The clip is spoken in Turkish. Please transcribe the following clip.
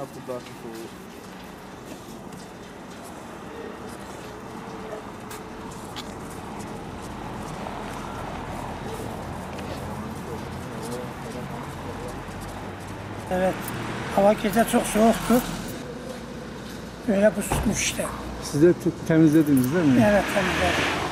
after dark before. Evet. Hava gece çok soğuktu. Böyle bu tutmuş işte. Siz de te- temizlediniz değil mi? Evet temizledim.